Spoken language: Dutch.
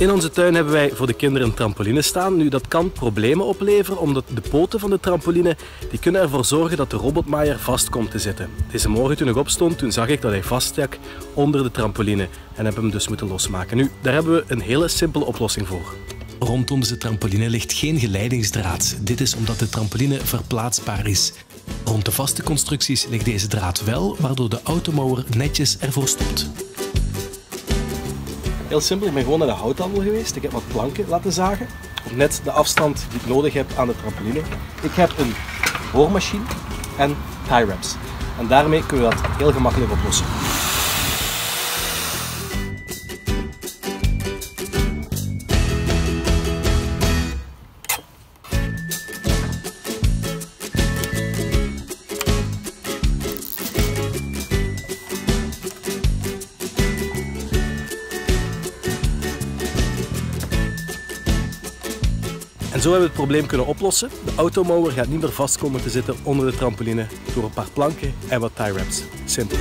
In onze tuin hebben wij voor de kinderen een trampoline staan. Nu, dat kan problemen opleveren, omdat de poten van de trampoline die kunnen ervoor zorgen dat de robotmaaier vast komt te zitten. Deze morgen toen ik opstond, toen zag ik dat hij vaststak onder de trampoline en heb hem dus moeten losmaken. Nu, daar hebben we een hele simpele oplossing voor. Rondom deze trampoline ligt geen geleidingsdraad. Dit is omdat de trampoline verplaatsbaar is. Rond de vaste constructies ligt deze draad wel, waardoor de automouwer netjes ervoor stopt. Heel simpel, ik ben gewoon naar de houthandel geweest. Ik heb wat planken laten zagen. Op net de afstand die ik nodig heb aan de trampoline. Ik heb een boormachine en tie wraps. En daarmee kunnen we dat heel gemakkelijk oplossen. En zo hebben we het probleem kunnen oplossen. De automower gaat niet meer vast komen te zitten onder de trampoline door een paar planken en wat tie wraps. Simpel.